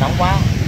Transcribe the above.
nóng quá.